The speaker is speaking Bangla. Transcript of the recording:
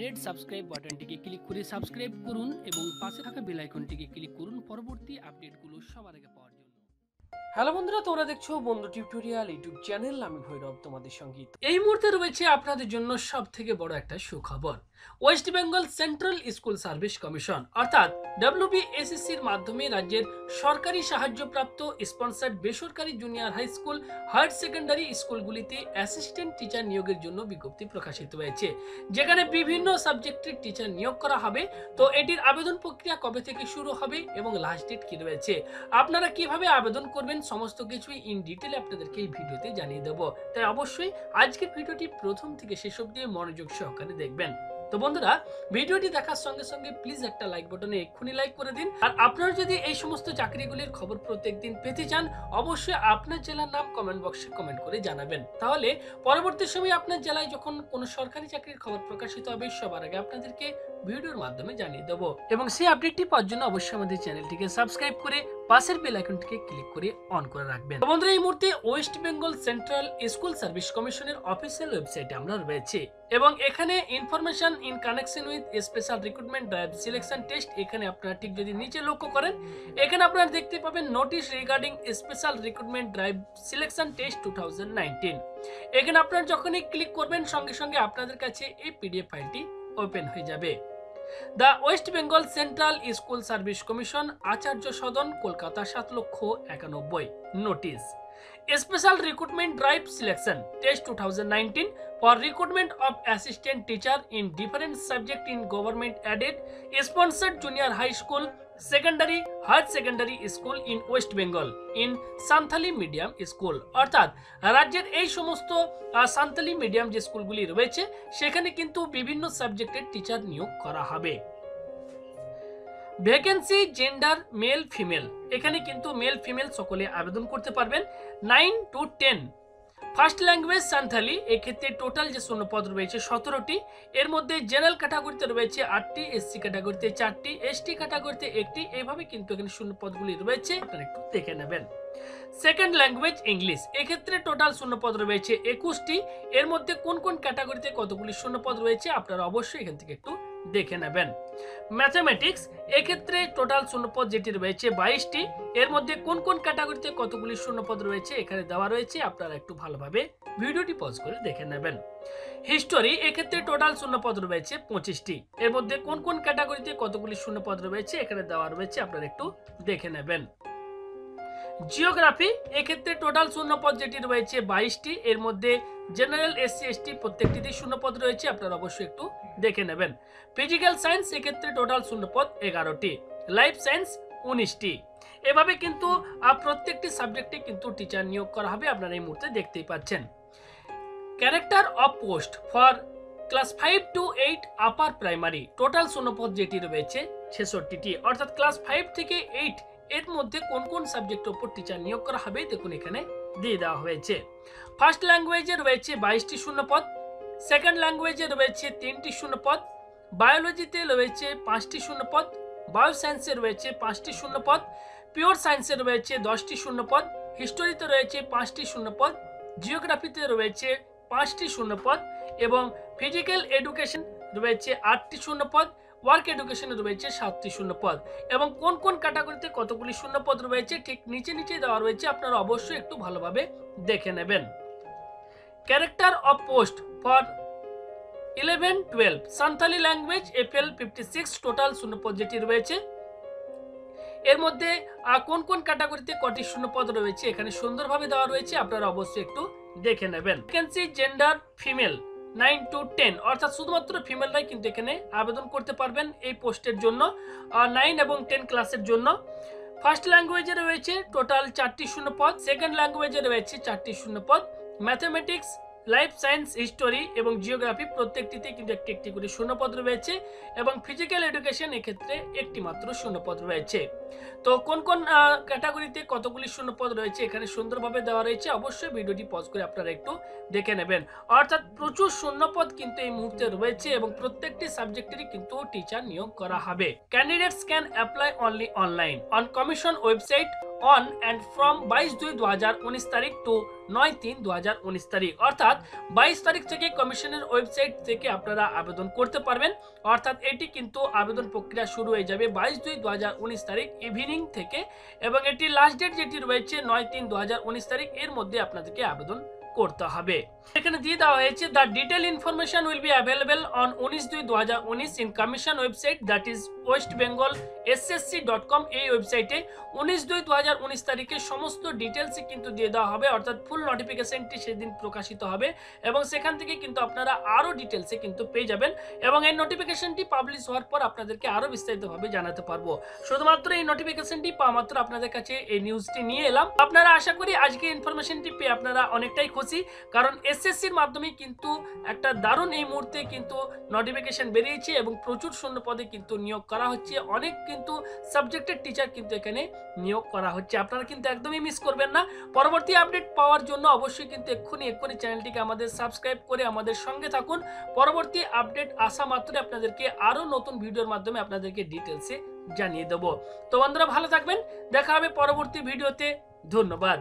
রেড সাবস্ক্রাইব বাটনটিকে ক্লিক করে সাবস্ক্রাইব করুন এবং পাশে থাকা বেল আইকনটিকে ক্লিক করুন পরবর্তী আপডেটগুলো সবার আগে পাওয়ার জন্য। হ্যালো বন্ধুরা, তোমরা দেখছ বন্ধু টিউটোরিয়াল ইউটিউব চ্যানেল। আমি ভৈরব, তোমাদের সংগীত এই মুহূর্তে রয়েছে আপনাদের জন্য সব থেকে বড় একটা সুখবর। West Bengal central school service commission অর্থাৎ ডাব্লিউবিএসএসসির মাধ্যমে রাজ্যের সরকারি সাহায্যপ্রাপ্ত স্পন্সার্ড বেসরকারি junior high school higher secondary স্কুলগুলিতে অ্যাসিস্ট্যান্ট টিচার নিয়োগের জন্য বিজ্ঞপ্তি প্রকাশিত হয়েছে। যেখানে বিভিন্ন সাবজেক্টের টিচার নিয়োগ করা হবে। তো এটির আবেদন প্রক্রিয়া কবে থেকে শুরু হবে এবং লাস্ট ডেট কি রয়েছে? আপনারা কীভাবে আবেদন করবেন সমস্ত কিছুই ইন ডিটেল আপনাদেরকে এই ভিডিওতে জানিয়ে দেব। তাই অবশ্যই আজকের ভিডিওটি প্রথম থেকে শেষ অবধি মনোযোগ সহকারে দেখবেন। তো বন্ধুরা, ভিডিওটি দেখার সঙ্গে সঙ্গে প্লিজ একটা লাইক বাটনে এক্ষুনি লাইক করে দিন। আর আপনারা যদি এই সমস্ত চাকরিগুলির খবর প্রত্যেকদিন পেতে চান, অবশ্যই আপনার জেলার নাম কমেন্ট বক্সে কমেন্ট করে জানাবেন। তাহলে পরবর্তী সময়ে আপনার জেলায় যখন কোনো সরকারি চাকরির খবর প্রকাশিত হবে, সবার আগে আপনাদেরকে ভিডিওর মাধ্যমে জানিয়ে দেবো। এবং সেই আপডেটটি পাওয়ার জন্য অবশ্যই আমাদের চ্যানেলটিকে সাবস্ক্রাইব করে পাশের বেল আইকনটিকে ক্লিক করে অন করে রাখবেন। বন্ধুরা, এই মুহূর্তে West Bengal central school service কমিশনের অফিসিয়াল ওয়েবসাইটে আমরা রয়েছে এবং এখানে information in connection with special recruitment drive selection test এখানে আপনারা ঠিক যদি নিচে লক্ষ্য করেন, এখানে আপনারা দেখতে পাবেন notice regarding special recruitment drive selection test two এখানে আপনারা যখনই ক্লিক করবেন, সঙ্গে সঙ্গে আপনাদের কাছে এই পিডিএফ ফাইলটি ওপেন হয়ে যাবে। The West Bengal central school service commission Acharya Sadan Kolkata সাত লক্ষ একানব্বই notice special recruitment drive selection test two for recruitment of assistant teacher in different subject in government aided sponsored junior high school secondary higher secondary school in West Bengal in Santhali medium school অর্থাৎ, রাজ্যের এই সমস্ত সান্থালি মিডিয়াম যে স্কুলগুলি রয়েছে, সেখানে কিন্তু বিভিন্ন সাবজেক্টের টিচার নিয়োগ করা হবে। ভ্যাকেন্সি জেন্ডার মেল ফিমেল এখানে কিন্তু মেল ফিমেল সকলে আবেদন করতে পারবেন। Nine to ten first language Santhali এক্ষেত্রে টোটাল যে শূন্যপদ রয়েছে সতেরোটি এর মধ্যে জেনারেল ক্যাটাগরিতে রয়েছে আটটি এসসি ক্যাটাগরিতে চারটি এসটি ক্যাটাগরিতে একটি এইভাবে কিন্তু এখানে শূন্যপদগুলি রয়েছে আপনারা একটু দেখে নেবেন সেকেন্ড ল্যাঙ্গুয়েজ ইংলিশ এক্ষেত্রে টোটাল শূন্যপদ রয়েছে একুশটি এর মধ্যে কোন কোন ক্যাটাগরিতে কতগুলি শূন্যপদ রয়েছে আপনারা অবশ্যই এখান থেকে একটু দেখে নেবেন। ম্যাথামেটিক্স, এক্ষেত্রে টোটাল শূন্যপদ যেটি রয়েছে বাইশটি, এর মধ্যে কোন কোন ক্যাটাগরিতে কতগুলি শূন্যপদ রয়েছে এখানে দেওয়া রয়েছে, আপনারা একটু ভালোভাবে ভিডিওটি পজ করে দেখে নেবেন। হিস্টোরি, এক্ষেত্রে টোটাল শূন্যপদ রয়েছে পঁচিশটি, এর মধ্যে কোন কোন ক্যাটাগরিতে কতগুলি শূন্যপদ রয়েছে এখানে দেওয়া রয়েছে, আপনারা একটু দেখে নেবেন। জিওগ্রাফি, এক্ষেত্রে টোটাল শূন্যপদ যেটি রয়েছে বাইশটি, এর মধ্যে জেনারেল, এসসি, এসটি প্রত্যেকটিতে শূন্যপদ রয়েছে, আপনারা অবশ্যই একটু দেখে নেবেন। ফিজিক্যাল সায়েন্স, এক্ষেত্রে টোটাল শূন্যপদ এগারোটি, লাইফ সায়েন্স উনিশটি। এভাবে কিন্তু প্রত্যেকটি সাবজেক্টে কিন্তু টিচার নিয়োগ করা হবে, আপনারা এই মুহূর্তে দেখতেই পাচ্ছেন। Character of post for class five to eight upper primary, total শূন্যপদ যেটি রয়েছে ছেষট্টিটি, অর্থাৎ ক্লাস ফাইভ থেকে এইট এর মধ্যে কোন কোন সাবজেক্টের উপর টিচার নিয়োগ করা হবে, দেখুন এখানে দিয়ে দেওয়া হয়েছে। ফার্স্ট ল্যাঙ্গুয়েজে রয়েছে বাইশটি শূন্যপদ সেকেন্ড ল্যাঙ্গুয়েজে রয়েছে তিনটি শূন্যপদ বায়োলজিতে রয়েছে পাঁচটি শূন্যপদ বায়ো সায়েন্সে রয়েছে পাঁচটি শূন্যপদ পিওর সায়েন্সে রয়েছে দশটি শূন্যপদ হিস্টোরিতে রয়েছে পাঁচটি শূন্যপদ জিওগ্রাফিতে রয়েছে পাঁচটি শূন্যপদ এবং ফিজিক্যাল এডুকেশন রয়েছে আটটি শূন্যপদ ওয়ার্ক এডুকেশনে রয়েছে সাতটি শূন্যপদ এবং কোন কোন ক্যাটাগরিতে কতগুলি শূন্যপদ রয়েছে, ঠিক নিচে নিচে দেওয়া রয়েছে, আপনারা অবশ্যই একটু ভালোভাবে দেখে নেবেন। Character of post for eleven twelve Santhali language APL fifty six total শূন্যপদ যেটি রয়েছে। এর মধ্যে কোন কোন ক্যাটাগরিতে কটি শূন্যপদ রয়েছে, এখানে সুন্দরভাবে দেওয়া রয়েছে, আপনারা অবশ্যই একটু দেখে নেবেন। Vacancy gender female nine to ten. অর্থাৎ শুধুমাত্র ফিমেলরাই কিন্তু এখানে আবেদন করতে পারবেন এই পোস্টের জন্য নাইন এবং টেন ক্লাসের জন্য। ফার্স্ট ল্যাঙ্গুয়েজে রয়েছে টোটাল চারটি শূন্য পদ সেকেন্ড ল্যাঙ্গুয়েজে রয়েছে চারটি শূন্য পদ ম্যাথামেটিক্স লাইফ সায়েন্স হিস্টোরি এবং জিওগ্রাফি প্রত্যেকটিতে কিন্তু একটি একটি করে শূন্যপদ রয়েছে এবং ফিজিক্যাল এডুকেশন এক্ষেত্রে একটি মাত্র শূন্যপদ রয়েছে। তো কোন কোন ক্যাটাগরিতে কতগুলি শূন্যপদ রয়েছে এখানে সুন্দরভাবে দেওয়া রয়েছে অবশ্যই ভিডিওটি পজ করে আপনারা একটু দেখে নেবেন। অর্থাৎ প্রচুর শূন্যপদ কিন্তু এই মুহূর্তে রয়েছে এবং প্রত্যেকটি সাবজেক্টেরই কিন্তু টিচার নিয়োগ করা হবে। Candidates can apply only online on commission website on and from বাইশ দুই দু হাজার উনিশ তারিখ টু নয় তিন দু হাজার উনিশ তারিখ। অর্থাৎ বাইশ তারিখ থেকে কমিশনের ওয়েবসাইট থেকে আপনারা আবেদন করতে পারবেন। অর্থাৎ এটি কিন্তু আবেদন প্রক্রিয়া শুরু হয়ে যাবে বাইশ দুই দু হাজার উনিশ তারিখ ইভিনিং থেকে এবং এটি লাস্ট ডেট যেটি রয়েছে নয় তিন দু হাজার উনিশ তারিখ, এর মধ্যে আপনাদেরকে আবেদন করতে হবে। এখানে দিয়ে দেওয়া হয়েছে the detail information will be available on উনিশ দুই দু হাজার উনিশ in commission website that is West Bengal SSC dot com এই ওয়েবসাইটে উনিশ দুই দু হাজার উনিশ তারিখে সমস্ত ডিটেলসই কিন্তু দিয়ে দেওয়া হবে, অর্থাৎ ফুল নোটিফিকেশনটি সেদিন প্রকাশিত হবে এবং সেখান থেকে কিন্তু আপনারা আরও ডিটেলসে কিন্তু পেয়ে যাবেন এবং এই নোটিফিকেশনটি পাবলিশ হওয়ার পর আপনাদেরকে আরও বিস্তারিতভাবে জানাতে পারব। শুধুমাত্র এই নোটিফিকেশনটি পাওয়া মাত্র আপনাদের কাছে এই নিউজটি নিয়ে এলাম। আপনারা আশা করি আজকে ইনফরমেশনটি পেয়ে আপনারা অনেকটাই খুশি, কারণ এসএসসির মাধ্যমে কিন্তু একটা দারুণ এই মুহূর্তে কিন্তু নোটিফিকেশন বেরিয়েছে এবং প্রচুর শূন্য পদে কিন্তু নিয়োগ করা হচ্ছে। অনেক কিন্তু সাবজেক্টের টিচার কিন্তু এখানে নিয়োগ করা হচ্ছে। আপনারা কিন্তু একদমই মিস করবেন না। পরবর্তী আপডেট পাওয়ার জন্য অবশ্যই কিন্তু এক্ষুনি এক্ষুনি চ্যানেলটিকে আমাদের সাবস্ক্রাইব করে আমাদের সঙ্গে থাকুন। পরবর্তী আপডেট আসা মাত্রই আপনাদেরকে আরও নতুন ভিডিওর মাধ্যমে আপনাদেরকে ডিটেলসে জানিয়ে দেবো। তো বন্ধুরা, ভালো থাকবেন। দেখা হবে পরবর্তী ভিডিওতে। ধন্যবাদ।